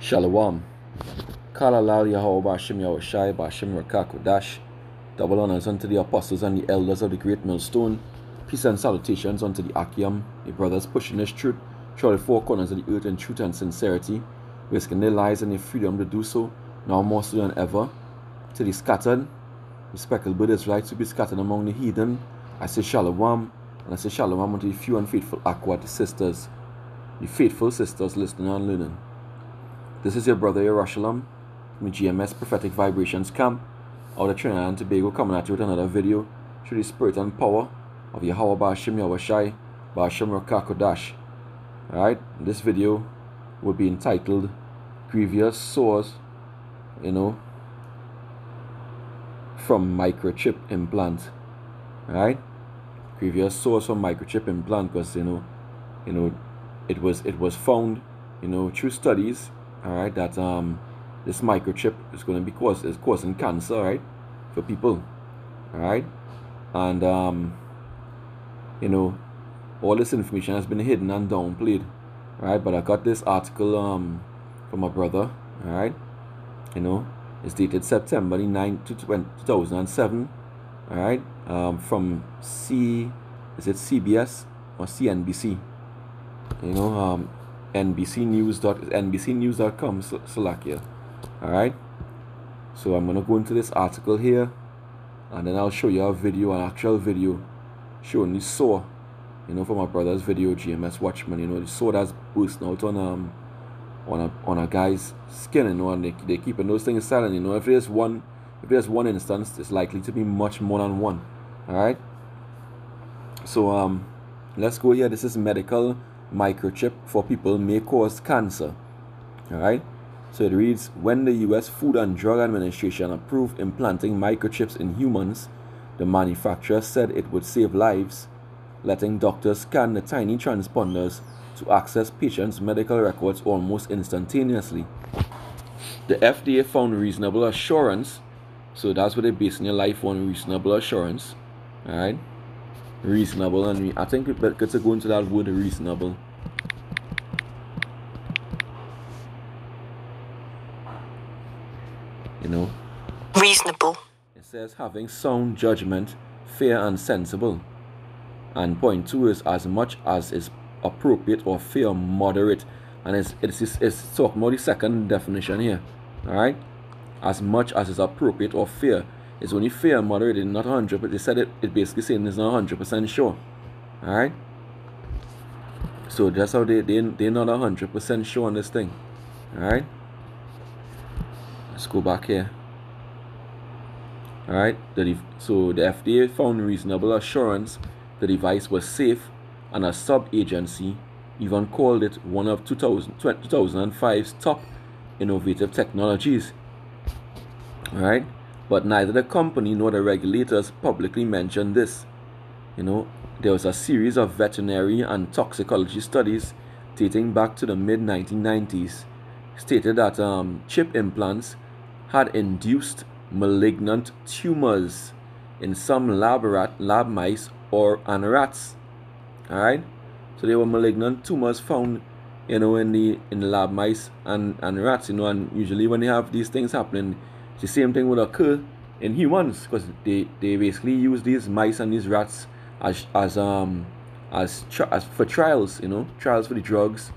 Shalom. Kala Lal Yahweh Bashim Yahushai Bashim Rakakodash. Double honors unto the apostles and the elders of the great millstone. Peace and salutations unto the Akiam, the brothers pushing this truth through the four corners of the earth in truth and sincerity, risking their lives and their freedom to do so, now more so than ever. To the scattered, respectable Israelites to be scattered among the heathen. I say Shalom, and I say Shalom unto the few and faithful Akwat sisters, the faithful sisters listening and learning. This is your brother Yerushalayim from GMS Prophetic Vibrations Camp out of Trinidad and Tobago coming at you with another video through the spirit and power of Yahweh Bashim Yahushai Bashim Rakakodash. Alright, this video will be entitled Grievous Sores, you know, from microchip implant. Alright? Grievous sores from microchip implant because you know, you know, it was it was found, you know, through studies all right that um this microchip is going to be cause is causing cancer right for people all right? And um you know all this information has been hidden and downplayed all right? But i got this article um from my brother all right? You know it's dated september 9 to 2007 all right? Um from c is it cbs or cnbc you know um NBCnews dot NBCnews.com Slovakia. Alright? So I'm gonna go into this article here and then I'll show you a video, an actual video showing the saw, you know, from my brother's video, GMS Watchman, you know, the saw that's bursting out on um on a on a guy's skin, you know, and they they keeping those things silent, you know. If there's one if there's one instance, it's likely to be much more than one. Alright? So um let's go here. This is medical microchip for people may cause cancer. Alright? So it reads When the US Food and Drug Administration approved implanting microchips in humans, the manufacturer said it would save lives, letting doctors scan the tiny transponders to access patients' medical records almost instantaneously. The FDA found reasonable assurance, so that's what they're basing your life on reasonable assurance. Alright? Reasonable and I think it's better to go into that word reasonable. You know? Reasonable. It says having sound judgment, fair and sensible. And point two is as much as is appropriate or fair, moderate. And it's it's it's, it's talking about the second definition here. Alright? As much as is appropriate or fair it's only fair and moderate, not 100, but they said it, it basically saying it's not 100% sure. Alright? So that's how they, they, they're not 100% sure on this thing. Alright? Let's go back here. Alright? So the FDA found reasonable assurance the device was safe and a sub-agency even called it one of 2000, 2005's top innovative technologies. Alright? But neither the company nor the regulators publicly mentioned this. You know, there was a series of veterinary and toxicology studies dating back to the mid 1990s stated that um, chip implants had induced malignant tumors in some lab rat, lab mice or and rats. All right, so there were malignant tumors found, you know, in the in the lab mice and and rats. You know, and usually when they have these things happening, the same thing would occur in humans because they, they basically use these mice and these rats as as um as, as for trials, you know, trials for the drugs,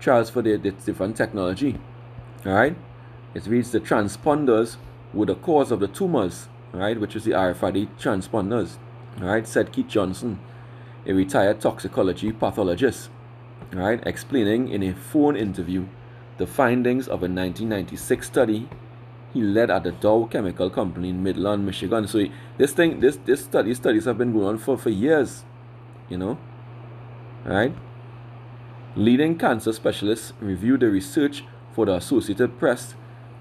trials for the, the different technology. All right, it reads the transponders were the cause of the tumors, right, which is the RFID transponders. All right, said Keith Johnson, a retired toxicology pathologist. All right, explaining in a phone interview the findings of a 1996 study he led at the Dow Chemical Company in Midland, Michigan. So he, this thing, this this study studies have been going on for, for years, you know. Right? Leading cancer specialists reviewed the research for the Associated Press,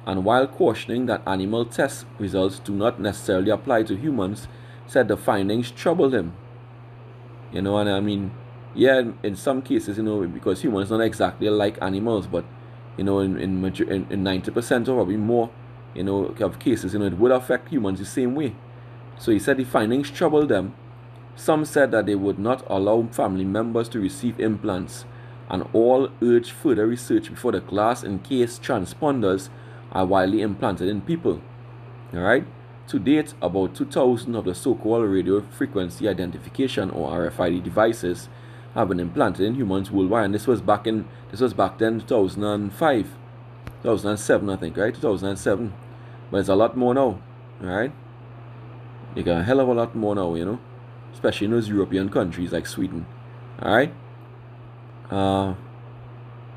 and while cautioning that animal test results do not necessarily apply to humans, said the findings troubled him. You know, and I mean, yeah, in some cases, you know, because humans not exactly like animals, but you know, in in in ninety percent or probably more you know, of cases, you know, it would affect humans the same way. So he said the findings troubled them. Some said that they would not allow family members to receive implants and all urge further research before the glass encased transponders are widely implanted in people. Alright? To date, about 2,000 of the so called radio frequency identification or RFID devices have been implanted in humans worldwide. And this was back in this was back then 2005. 2007 I think, right? 2007. But it's a lot more now. Alright? You got a hell of a lot more now, you know? Especially in those European countries like Sweden. Alright? Uh,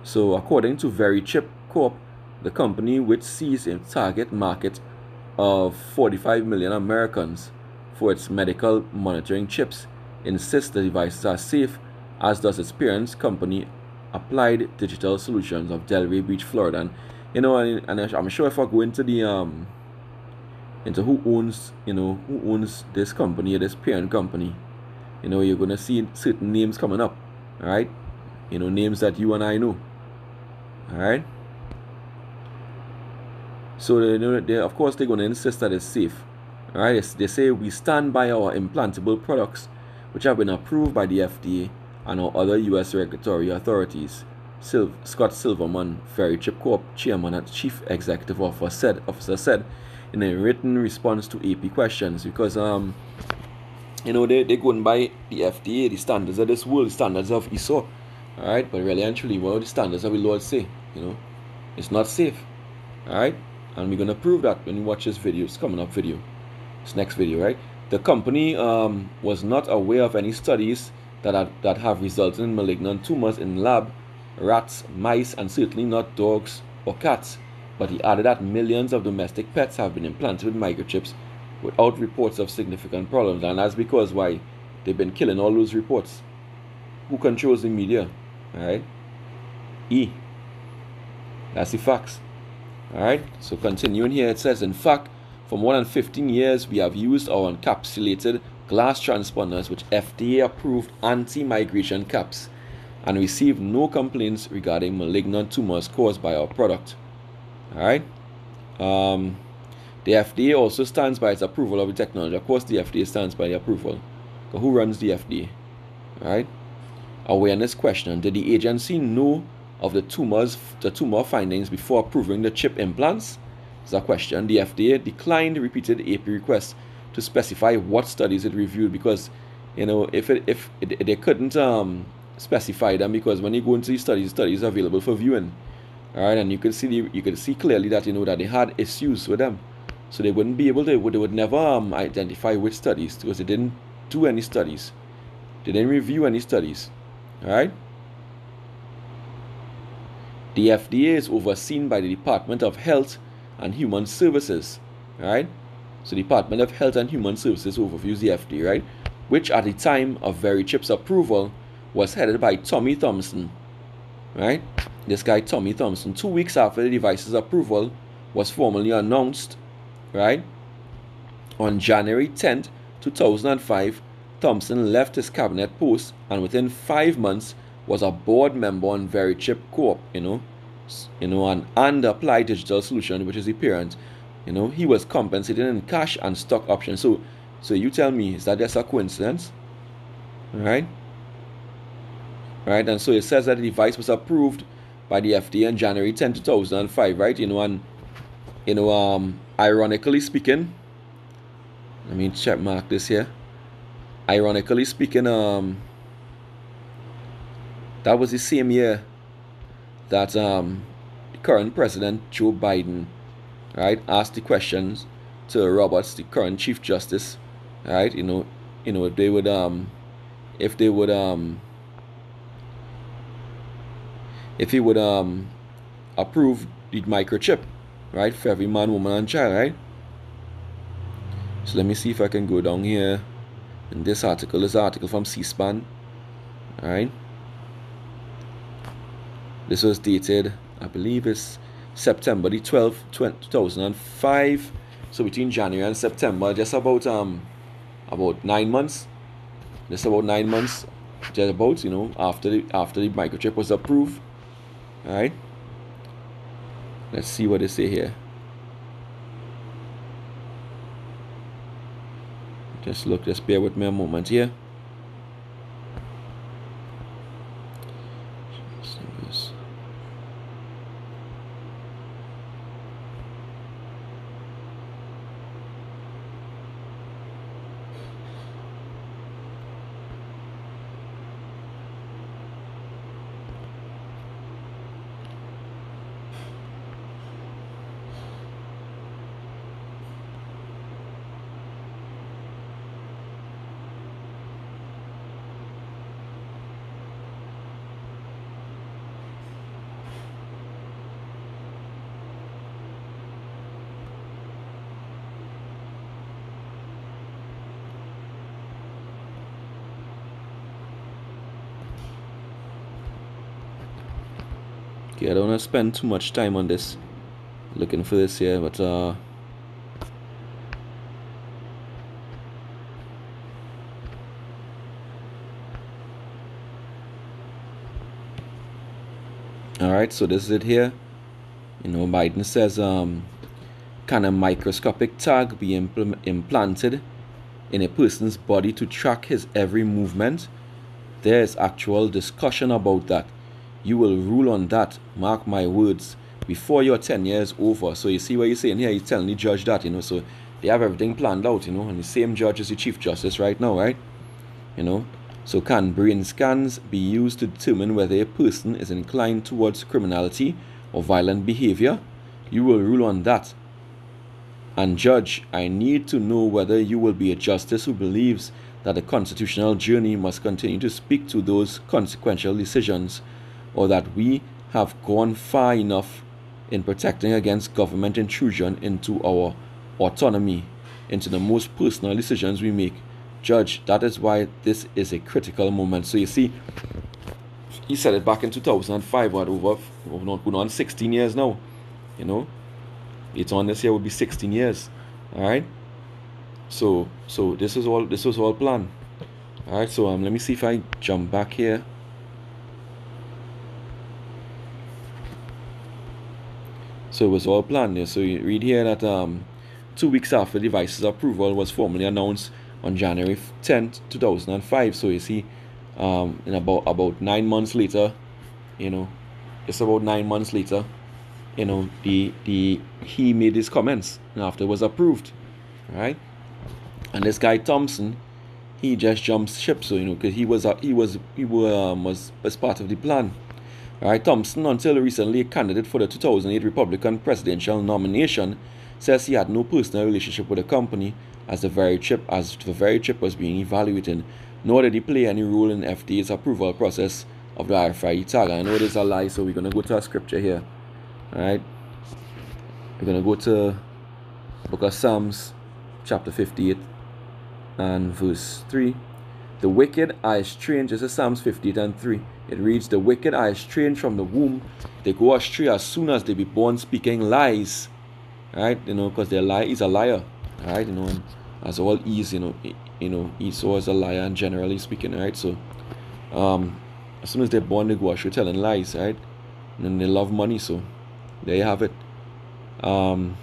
so according to Verichip Corp, the company which sees a target market of 45 million Americans for its medical monitoring chips, insists the devices are safe, as does its parent company, Applied Digital Solutions of Delray Beach, Florida. And you know, and, and I'm sure if I go into the um into who owns you know who owns this company or this parent company, you know, you're gonna see certain names coming up. Alright? You know, names that you and I know. Alright? So they, know they, of course they're gonna insist that it's safe. Alright, they say we stand by our implantable products which have been approved by the FDA and our other US regulatory authorities. Sil- Scott Silverman, Verichip Corp chairman and chief executive officer said, officer said in a written response to AP questions because um you know they they going by the FDA, the standards of this world, the standards of ISO. Alright, but really and truly what the standards of the Lord say, you know. It's not safe. Alright? And we're gonna prove that when you watch this video, it's coming up video. This next video, right? The company um, was not aware of any studies that, are, that have resulted in malignant tumors in lab, rats, mice, and certainly not dogs or cats. But he added that millions of domestic pets have been implanted with microchips without reports of significant problems. And that's because why they've been killing all those reports. Who controls the media? Alright? E. That's the facts. Alright? So continuing here, it says, in fact, for more than 15 years, we have used our encapsulated glass transponders with FDA approved anti migration caps and received no complaints regarding malignant tumors caused by our product. Alright? Um, the FDA also stands by its approval of the technology. Of course, the FDA stands by the approval. Who runs the FDA? Alright? Awareness question Did the agency know of the tumors, the tumor findings before approving the chip implants? Is a question. The FDA declined repeated AP requests to specify what studies it reviewed because, you know, if it, if it, they couldn't um, specify them because when you go into these studies, studies are available for viewing. All right, and you can see the, you can see clearly that you know that they had issues with them, so they wouldn't be able to. They would never um, identify which studies because they didn't do any studies. They didn't review any studies. All right. The FDA is overseen by the Department of Health and Human Services, right? So Department of Health and Human Services overviews the FDA, right? Which at the time of Verichip's approval was headed by Tommy Thompson, right? This guy Tommy Thompson. Two weeks after the device's approval was formally announced, right? On January 10th, 2005, Thompson left his cabinet post and within five months was a board member on Verichip Corp, you know, you know, and, and Applied Digital Solution, which is the parent, you know, he was compensated in cash and stock options. So, so you tell me, is that just a coincidence? Right? Right, and so it says that the device was approved by the FDA on January 10, 2005, right? You know, and you know, um, ironically speaking, let me check mark this here. Ironically speaking, um, that was the same year that um, the current president Joe Biden, right, asked the questions to Roberts, the current Chief Justice, right? You know, you know if they would um, if they would um, if he would um, approve the microchip, right, for every man, woman, and child, right? So let me see if I can go down here in this article. This article from C-SPAN, all right? This was dated, I believe it's September the 12th, 2005. So between January and September, just about um about nine months. Just about nine months, just about, you know, after the after the microchip was approved. Alright. Let's see what they say here. Just look, just bear with me a moment here. Okay, I don't want to spend too much time on this, looking for this here, but uh, all right so this is it here. You know biden says um can a microscopic tag be impl- implanted in a person's body to track his every movement. There is actual discussion about that you will rule on that mark my words before your 10 years over so you see what you're saying here he's telling the judge that you know so they have everything planned out you know and the same judge is the chief justice right now right you know so, can brain scans be used to determine whether a person is inclined towards criminality or violent behavior? You will rule on that. And, Judge, I need to know whether you will be a justice who believes that the constitutional journey must continue to speak to those consequential decisions, or that we have gone far enough in protecting against government intrusion into our autonomy, into the most personal decisions we make judge. That is why this is a critical moment. So you see, he said it back in 2005, what over, going on 16 years now. You know, it's on this year will be 16 years. All right. So so this is all this was all planned. All right. So um, let me see if I jump back here. So it was all planned. So you read here that um, two weeks after the device's approval was formally announced on January 10, 2005. So you see, um, in about about nine months later, you know, it's about nine months later, you know, the the he made his comments after it was approved, right? And this guy Thompson, he just jumped ship, so you know, because he was uh, he was he was, um, was as part of the plan. Right, Thompson, until recently a candidate for the 2008 Republican presidential nomination, says he had no personal relationship with the company as the Verichip as the Verichip was being evaluated, nor did he play any role in FDA's approval process of the RFID tag. I know there's a lie, so we're gonna go to a scripture here. Alright. We're gonna go to Book of Psalms, chapter 58 and verse 3. The wicked are estranged. This is Psalms 58 and 3. It reads, The wicked are estranged from the womb. They go astray as soon as they be born speaking lies. Right? You know, because their lie is a liar right? You know, and as all is, you know, you know, Esau is a liar, and generally speaking, right? So, um, as soon as they're born, they go astray telling lies, right? And they love money, so there you have it. Um,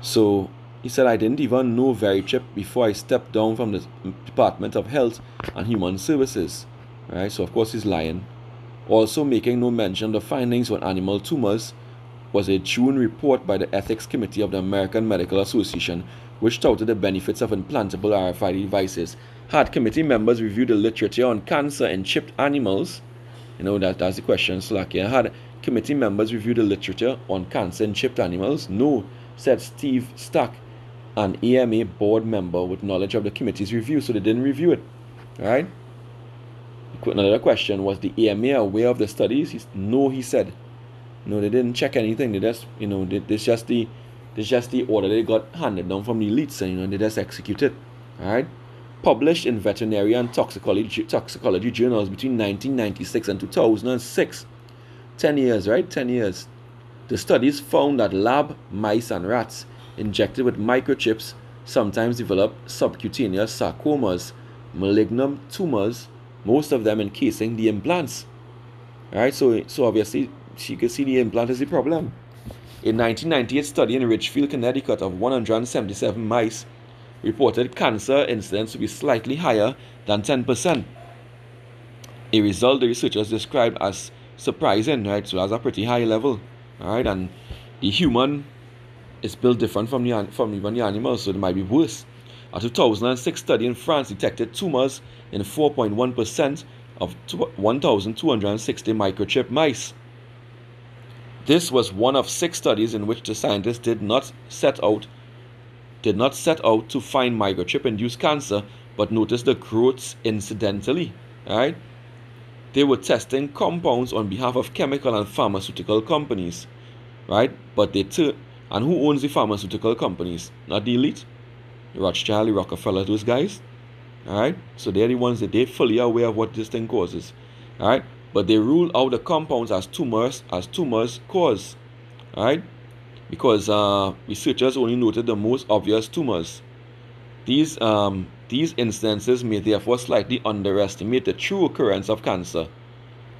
so he said, I didn't even know Verichip before I stepped down from the Department of Health and Human Services. Right? So, of course, he's lying. Also, making no mention of the findings on animal tumors was a June report by the Ethics Committee of the American Medical Association, which touted the benefits of implantable RFID devices. Had committee members reviewed the literature on cancer in chipped animals? You know, that, that's the question, Slakia. Had committee members reviewed the literature on cancer in chipped animals? No, said Steve Stack, an AMA board member with knowledge of the committee's review, so they didn't review it. Alright? Another question was the AMA aware of the studies? He's, no, he said. No, they didn't check anything. They just, you know, this just the, this just the order they got handed down from the elites, and you know, they just executed. All right. Published in veterinary and toxicology toxicology journals between 1996 and 2006. 10 years, right? 10 years. The studies found that lab mice and rats injected with microchips sometimes develop subcutaneous sarcomas, malignant tumors, most of them encasing the implants. All right, so so obviously she could see the implant as the problem. A 1998 study in Ridgefield, Connecticut of 177 mice reported cancer incidence to be slightly higher than 10%. A result the researchers described as surprising, right? So that's a pretty high level, right? And the human is built different from the, from even the animals, so it might be worse. A 2006 study in France detected tumors in 4.1% of 1,260 microchip mice. This was one of six studies in which the scientists did not set out did not set out to find microchip-induced cancer, but noticed the growths incidentally. Right? They were testing compounds on behalf of chemical and pharmaceutical companies. Right? But they took and who owns the pharmaceutical companies? Not the elite. Rothschild, Rockefeller, those guys. Alright? So they're the ones that they're fully aware of what this thing causes. Alright? but they rule out the compounds as tumors as tumors cause. Alright? Because uh, researchers only noted the most obvious tumors. These um, these instances may therefore slightly underestimate the true occurrence of cancer.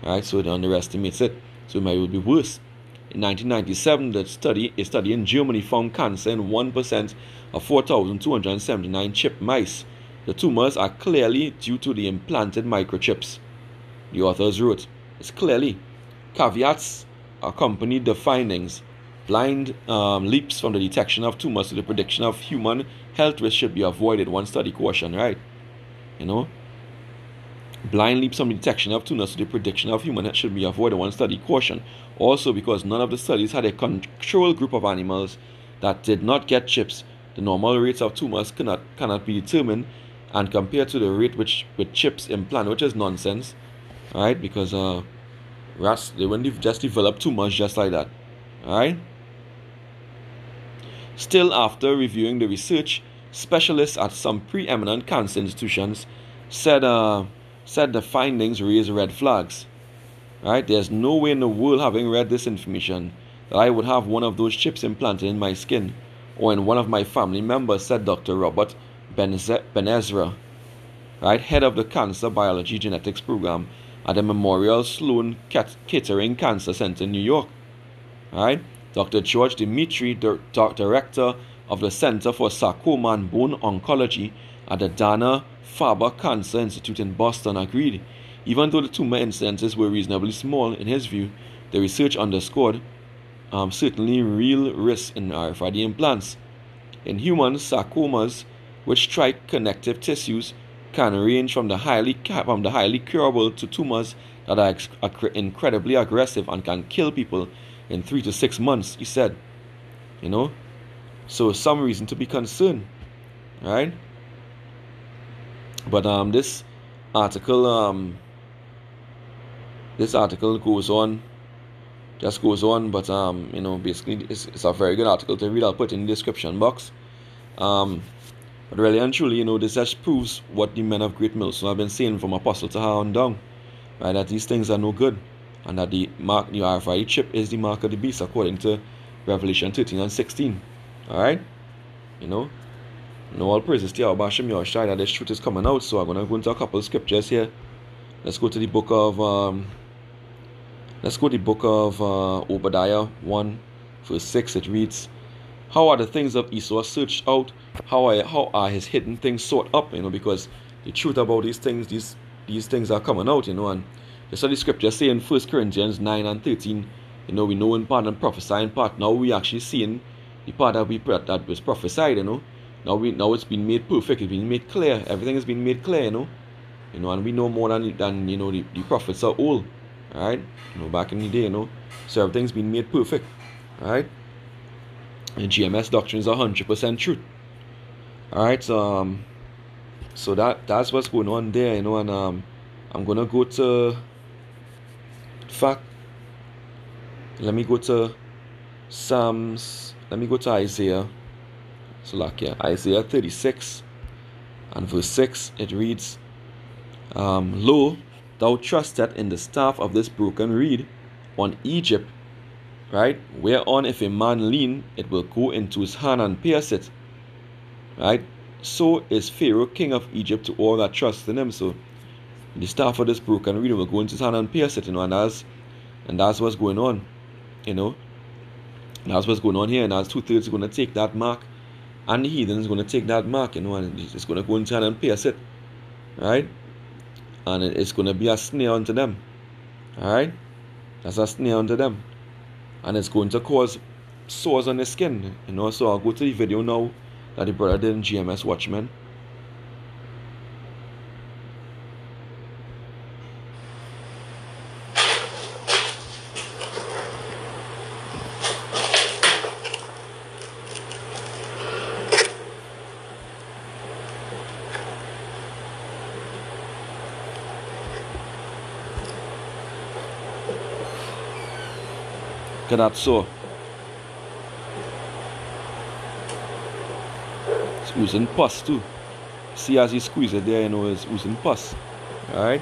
Alright, So it underestimates it. So it might be worse. In 1997, the study, a study in Germany found cancer in 1% of 4,279 chip mice. The tumors are clearly due to the implanted microchips. The authors wrote, It's clearly caveats accompanied the findings. Blind um, leaps from the detection of tumors to the prediction of human health risk should be avoided. One study caution, right? You know, blind leaps from the detection of tumors to the prediction of human health should be avoided. One study caution. Also, because none of the studies had a control group of animals that did not get chips, the normal rates of tumors cannot cannot be determined and compared to the rate which with chips implanted, which is nonsense, right? Because uh, rats they wouldn't just develop tumors just like that, right? Still, after reviewing the research, specialists at some preeminent cancer institutions said uh, said the findings raise red flags. Right? There's no way in the world, having read this information, that I would have one of those chips implanted in my skin or in one of my family members, said Dr. Robert Benezra, right, head of the Cancer Biology Genetics Program at the Memorial Sloan Kettering Cancer Center in New York. Right? Dr. George Demetri, director of the Center for Sarcoma and Bone Oncology at the Dana Farber Cancer Institute in Boston, agreed. Even though the tumor instances were reasonably small, in his view, the research underscored um, certainly real risks in RFID implants. In humans, sarcomas, which strike connective tissues, can range from the highly from the highly curable to tumors that are incredibly aggressive and can kill people in three to six months. He said, you know, so some reason to be concerned, right? But um, this article um, this article goes on just goes on but um you know basically it's, it's a very good article to read. I'll put in the description box. Um but really and truly you know this just proves what the men of great millstone have been saying from apostle to on down right? That these things are no good and that the mark the RFID chip is the mark of the beast according to Revelation 13 and 16 all right you know? No all praises to Yahweh Hashem Yahushai that this truth is coming out so I'm going to go into a couple of scriptures here. Let's go to the book of um Let's go to the book of uh, Obadiah 1, verse 6. It reads, How are the things of Esau searched out? How are, how are his hidden things sought up? You know, because the truth about these things, these these things are coming out, you know, and just as the scripture say in 1 Corinthians 9 and 13, you know, we know in part and prophesy in part. Now we actually seeing the part that we that was prophesied, you know. Now we now it's been made perfect, it's been made clear, everything has been made clear, you know. You know, and we know more than than you know the, the prophets are old. Alright? You know, back in the day, you know. So everything's been made perfect. Alright? And GMS doctrine is hundred percent truth. Alright, so um so that that's what's going on there, you know, and um I'm gonna go to fact let me go to Psalms let me go to Isaiah so like yeah Isaiah 36 and verse 6 it reads um, Lo thou trustest in the staff of this broken reed on Egypt, right? Whereon if a man lean, it will go into his hand and pierce it, right? So is Pharaoh, king of Egypt, to all that trust in him. So the staff of this broken reed will go into his hand and pierce it, you know, and that's and that's what's going on, you know. That's what's going on here, and that's two thirds going to take that mark, and the heathen is going to take that mark, you know, and it's going to go into hand and pierce it, right? And it's going to be a snare unto them. Alright? That's a snare unto them. And it's going to cause sores on the skin. You know, so I'll go to the video now that the brother did in GMS Watchmen. Granazzo. It's using pass too. See as he squeeze it there, you know, it's using pass. Alright.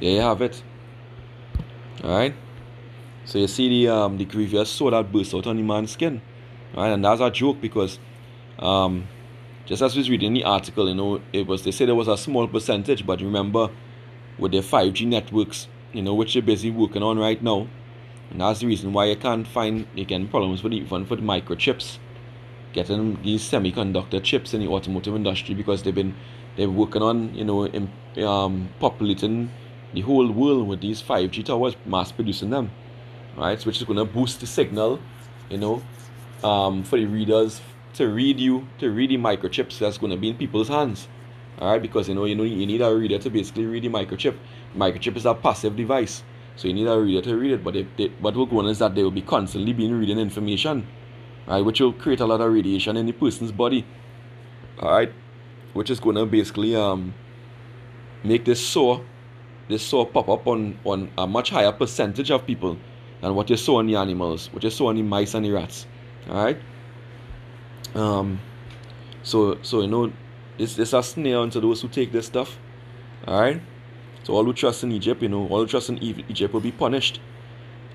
There you have it. Alright. So you see the um the grievous sore that burst out on the man's skin. Right? And that's a joke because um just as we was reading the article, you know, it was they said it was a small percentage, but remember with the 5G networks, you know, which they're busy working on right now. And that's the reason why you can't find again problems with even for the microchips. Getting these semiconductor chips in the automotive industry because they've been they're working on, you know, um, populating the whole world with these 5G towers, mass producing them, right? Which is going to boost the signal, you know, um, for the readers to read you, to read the microchips that's going to be in people's hands, all right? Because you know, you know, you need a reader to basically read the microchip. Microchip is a passive device, so you need a reader to read it. But if they, what will go on is that they will be constantly being reading information, right? Which will create a lot of radiation in the person's body, all right? Which is going to basically um make this sore this saw pop up on, on a much higher percentage of people than what you saw in the animals, what you saw in the mice and the rats. Alright? Um so so you know this this a snare unto those who take this stuff. Alright? So all who trust in Egypt, you know, all who trust in Egypt will be punished.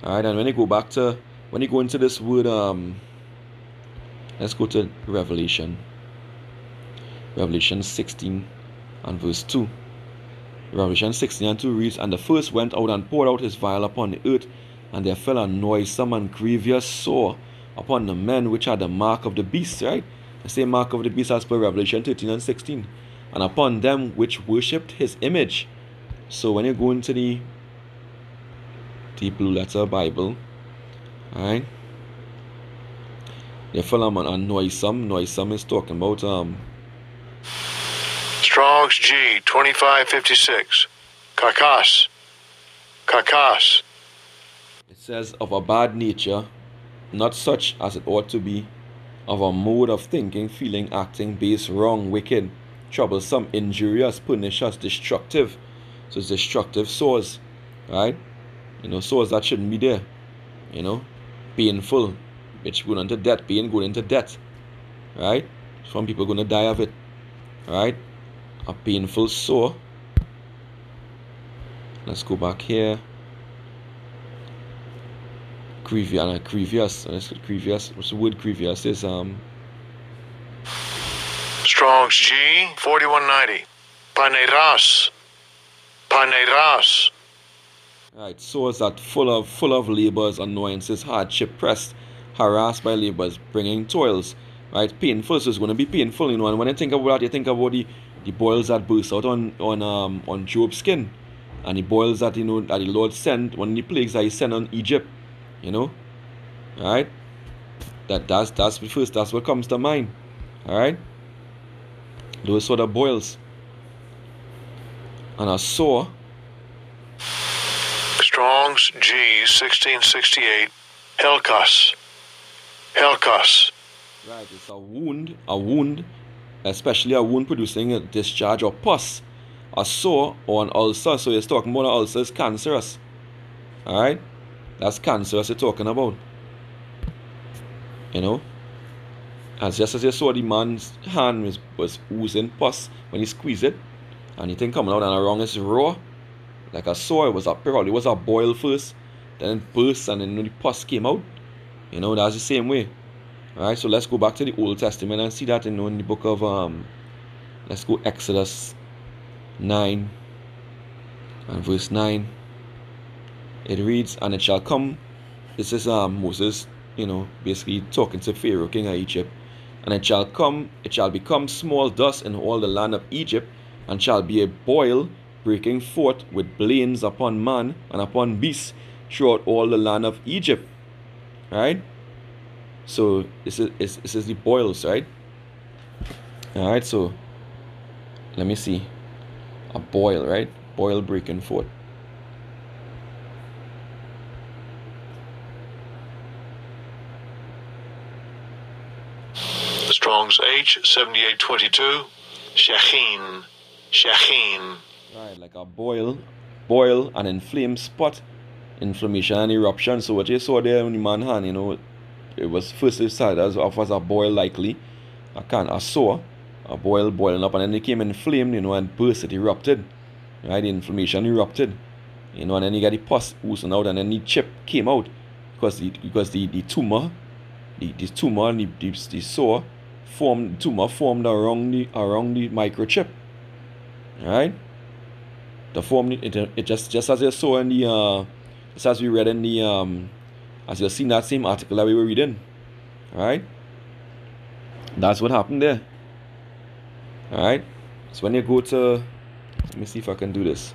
Alright, and when you go back to when you go into this word um let's go to Revelation. Revelation 16 and verse 2. Revelation 16 and 2 reads, And the first went out and poured out his vial upon the earth, and there fell a noisome and grievous sore upon the men which had the mark of the beast, right? The same mark of the beast as per Revelation 13 and 16. And upon them which worshipped his image. So when you go into the the blue letter Bible, alright, there fell a, a noisome. Noisome is talking about um Strong's G 2556. Carcass. Carcass. Says, of a bad nature, not such as it ought to be, of a mode of thinking, feeling, acting, base, wrong, wicked, troublesome, injurious, pernicious, destructive. So it's destructive sores, right? You know, sores that shouldn't be there. You know, painful, which going into death, pain going into death, right? Some people going to die of it, right? a painful sore let's go back here grievous grievous grievous what's the word grievous is um Strong's G 4190 Paneras Paneras Right, sores that full of full of labors, annoyances, hardship, pressed, harassed by labors, bringing toils. Right, painful. So it's going to be painful, you know. And when I think about that, you think about the the boils that burst out on on um on Job's skin, and the boils that you know that the Lord sent when the plagues that He sent on Egypt, you know, all right. That that's that's the first. That's what comes to mind, all right. Those sort of boils, and a sore. Strong's G sixteen sixty eight, Helkas. Helkas. Right, it's a wound, a wound especially a wound producing a discharge or pus, a sore or an ulcer. So you're talking about an ulcer is cancerous. Alright? That's cancerous you're talking about. You know? As just as you saw the man's hand was, was oozing pus when he squeezed it, and you think coming out and around is raw, like I saw it was a probably was a boil first, then it burst and then the pus came out. You know, that's the same way. Alright, so let's go back to the Old Testament and see that in, in the book of um let's go Exodus 9 and verse 9. It reads, And it shall come this is um Moses, you know, basically talking to Pharaoh, king of Egypt. And it shall come, it shall become small dust in all the land of Egypt, and shall be a boil breaking forth with blains upon man and upon beast throughout all the land of Egypt. Right? So this is this is the boils, right? All right, so let me see. A boil, right? Boil breaking forth. Twenty two, Shechin, Shechin. Right, like a boil, boil, an inflamed spot, inflammation and eruption. So what you saw there in the man hand, you know, it was first started as off as a boil likely, a can a sore, a boil boiling up, and then it came inflamed, you know, and burst, it erupted. Right, the inflammation erupted. You know, and then you got the pus oozing out, and then the chip came out because the because the, the tumor, the, the tumor, the, the, the sore formed tumor formed around the around the microchip. Right? The form it, it just just as you saw in the uh, just as we read in the um, as you seen that same article that we were reading. Right? That's what happened there. Alright? So when you go to let me see if I can do this.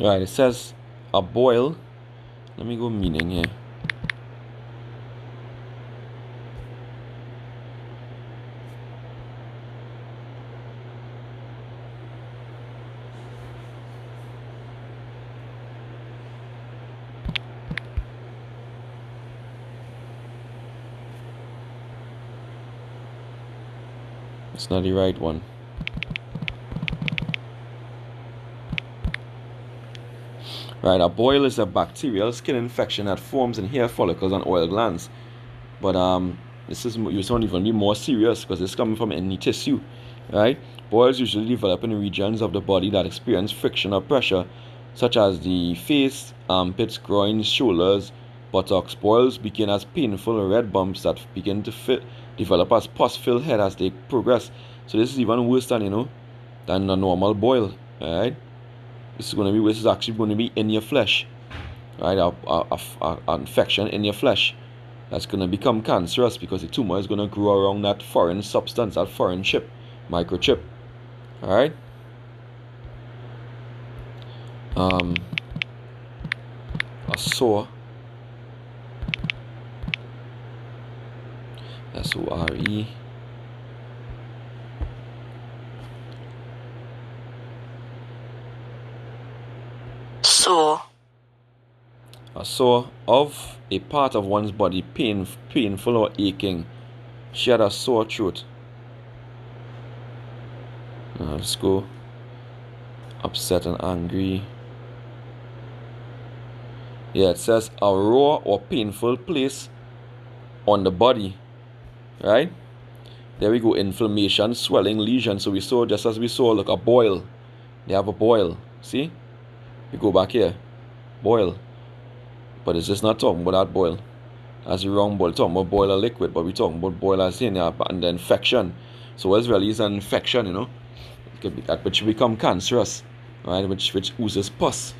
Right, it says a boil. Let me go meaning here. It's not the right one. Right, a boil is a bacterial skin infection that forms in hair follicles and oil glands. But um, this is you sound even be more serious because it's coming from any tissue. Right, boils usually develop in regions of the body that experience friction or pressure, such as the face, armpits, groins, shoulders, buttocks. Boils begin as painful red bumps that begin to fit, develop as pus-filled head as they progress. So this is even worse than you know than a normal boil. Right this is going to be this is actually going to be in your flesh right? A, a, a, a infection in your flesh that's going to become cancerous because the tumor is going to grow around that foreign substance that foreign chip microchip all right um a sore. S-o-r-e sore. A sore of a part of one's body, pain, painful or aching. She had a sore throat. Now let's go. Upset and angry. Yeah, it says a raw or painful place on the body. Right? There we go. Inflammation, swelling, lesion. So we saw just as we saw, look, a boil. They have a boil. See? We go back here. Boil. But it's just not talking about that boil. As the wrong boil. Talking about boil a liquid, but we're talking about boil as in yeah, and the infection. So what's really is an infection, you know? It could be that which become cancerous. Right? Which which oozes pus.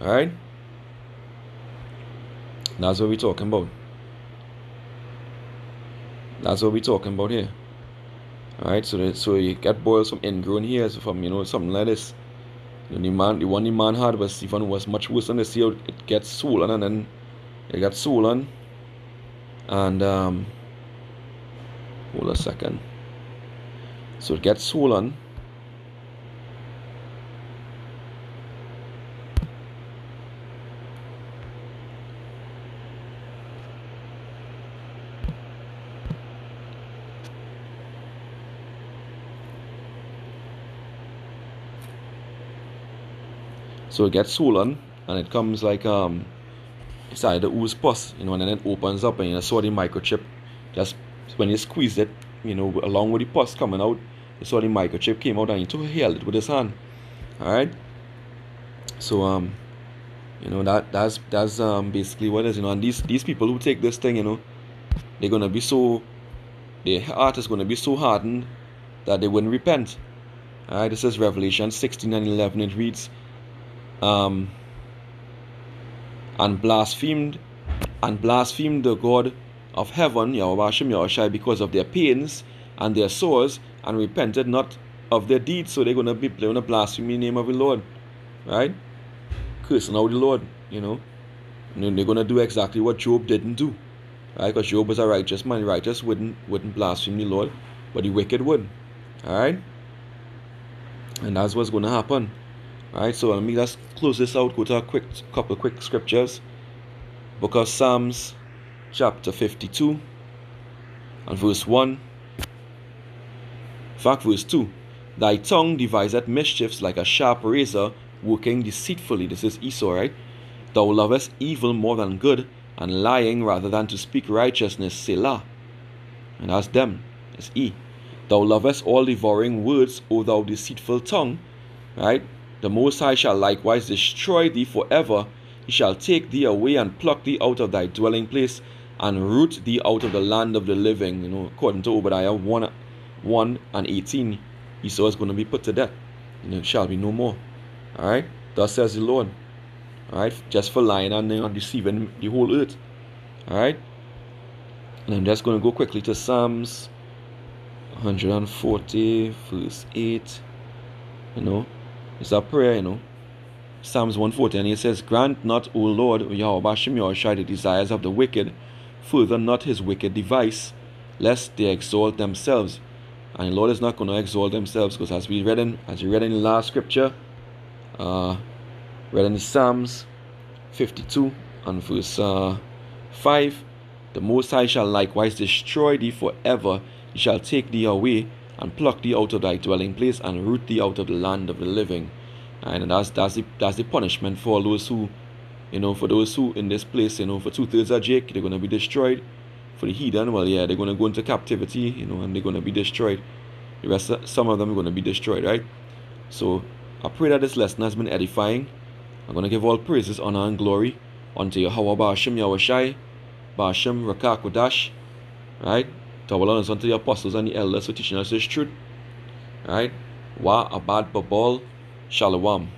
Alright? That's what we're talking about. That's what we're talking about here. Alright, so that, so you get boils from ingrown hairs from you know something like this. The man, the one the man had was even was much worse than this. See it gets swollen and then it got swollen. And um, hold a second. So it gets swollen. So it gets swollen and it comes like um it's either ooze pus, you know, and then it opens up and you saw the microchip just when you squeeze it, you know, along with the pus coming out, you saw the microchip came out and he took held it with his hand. Alright? So um you know that that's that's um basically what is, you know, and these these people who take this thing, you know, they're gonna be so their heart is gonna be so hardened that they wouldn't repent. Alright, this is Revelation 16 and 11. It reads, um, and blasphemed and blasphemed the God of heaven, Yahweh Hashem Yahushai, because of their pains and their sores, and repented not of their deeds. So they're gonna be they're gonna blaspheme the name of the Lord. Right? Cursing out the Lord, you know. they're going to do exactly what Job didn't do. Right? Because Job was a righteous man. The righteous wouldn't, wouldn't blaspheme the Lord, but the wicked would. Alright? And that's what's going to happen. Alright, so let me just close this out. with a quick couple quick scriptures. Book of Psalms, chapter 52, and verse 1. In fact, verse 2. Thy tongue deviseth mischiefs like a sharp razor, working deceitfully. This is Esau, right? Thou lovest evil more than good, and lying rather than to speak righteousness, Selah. And that's them. It's E. Thou lovest all devouring words, O thou deceitful tongue. Right? The Most High shall likewise destroy thee forever. He shall take thee away and pluck thee out of thy dwelling place and root thee out of the land of the living. You know, according to Obadiah 1, 1 and 18, Esau is going to be put to death. And it shall be no more. Alright? Thus says the Lord. Alright? Just for lying and uh, deceiving the whole earth. Alright? And I'm just going to go quickly to Psalms 140, verse 8. You know, it's a prayer, you know. Psalms 140, and it says, Grant not, O Lord, Yahweh Bashem Yahushai, the desires of the wicked, further not his wicked device, lest they exalt themselves. And the Lord is not going to exalt themselves, because as we read in, as we read in the last scripture, uh, read in Psalms 52 and verse uh, 5, the Most High shall likewise destroy thee forever. He shall take thee away and pluck thee out of thy dwelling place and root thee out of the land of the living. And that's that's the that's the punishment for those who, you know, for those who in this place, you know, for two thirds of Jake, they're gonna be destroyed. For the heathen, well, yeah, they're gonna go into captivity, you know, and they're gonna be destroyed. The rest, of, some of them are gonna be destroyed, right? So I pray that this lesson has been edifying. I'm gonna give all praises, honor, and glory unto your Hawa Basham Yahweh Ba'ashem Yahushai, Ba'ashem Rakakodash, right? Honors unto the apostles and the elders for teaching us this truth, right? Wa abad babal Shalom.